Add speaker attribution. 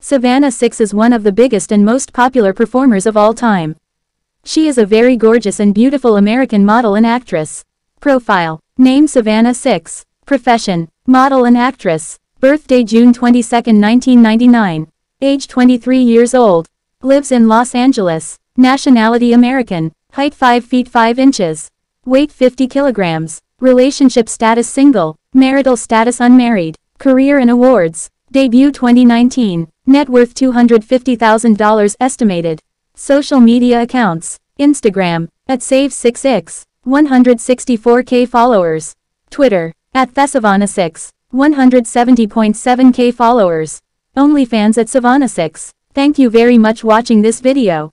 Speaker 1: Savannah Sixx is one of the biggest and most popular performers of all time. She is a very gorgeous and beautiful American model and actress. Profile. Name Savannah Sixx. Profession. Model and actress. Birthday June 22, 1999. Age 23 years old. Lives in Los Angeles. Nationality American. Height 5 feet 5 inches. Weight 50 kilograms. Relationship status single. Marital status unmarried. Career and awards. Debut 2019. Net worth $250,000 estimated. Social media accounts. Instagram. At Save6x. 164k followers. Twitter. At Thesavannah6. 170.7k followers. OnlyFans at Savannah6. Thank you very much watching this video.